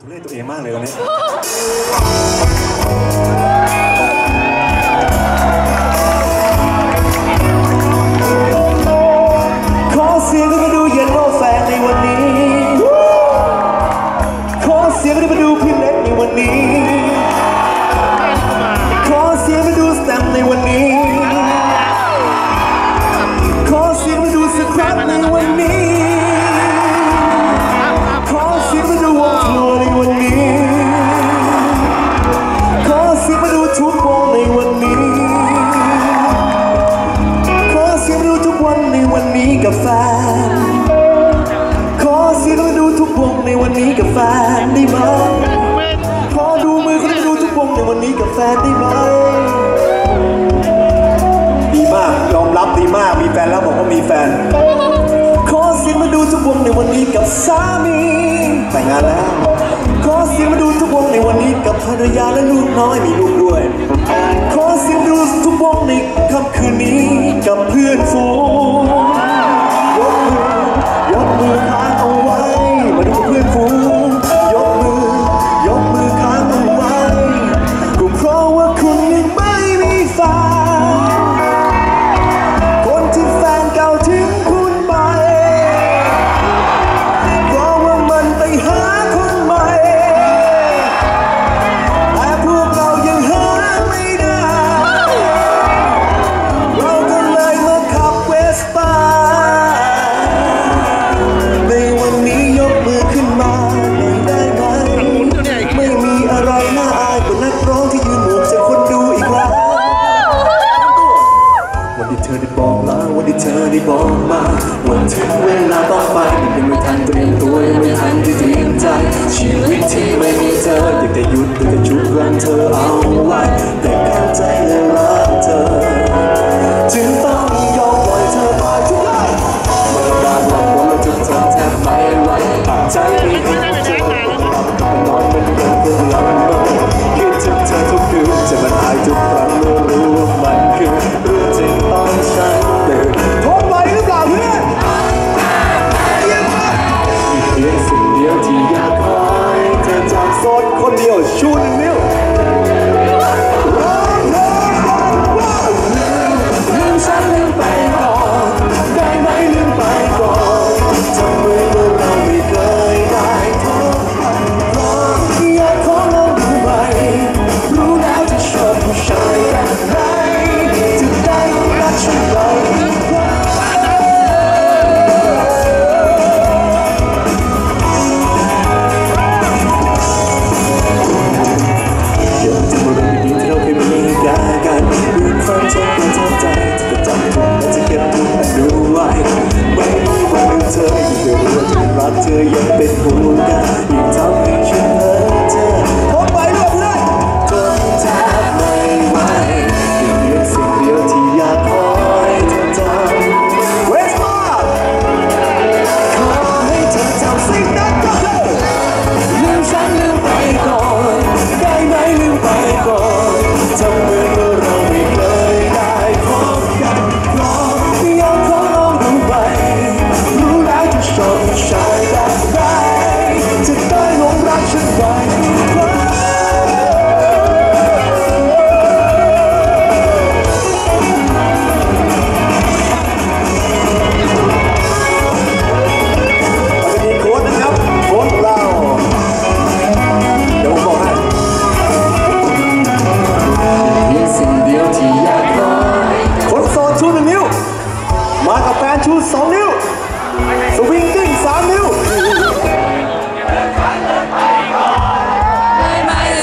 ทุเรศตัวเองมากเลยตอนนี้ขอเสียง กับแฟน ขอสียงดูทุกวงในวันนี้กับแฟนได้ไหมขอดูมือคนดูทุกวงในวันนี้กับแฟนได้ไหมดีมากยอมรับดีมากมีแฟนแล้วบอกว่ามีแฟน ขอสียงมาดูทุกวงในวันนี้กับสามีแต่งงานแล้ว ขอสียงมาดูทุกวงในวันนี้กับภรรยาและลูกน้อยมีลูกด้วย ขอสียงดูทุกวงในค่ำคืนนี้กับเพื่อนฝูง know I couldn't make. to Way. อยังเป็นห่วง สองนิ้ว สวิงกิ้งสามนิ้ว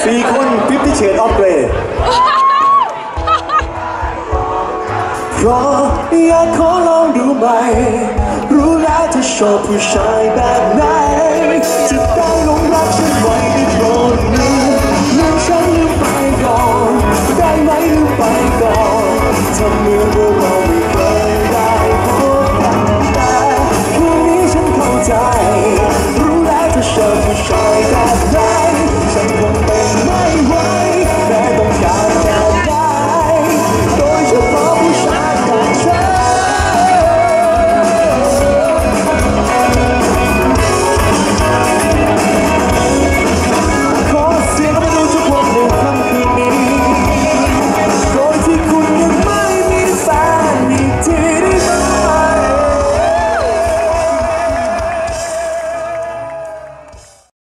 สี่คนฟิฟตี้เชดออฟเกรดเพราอยากขอลองดูใหม่ รู้แล้วจะชอบผู้ชายแบบไหน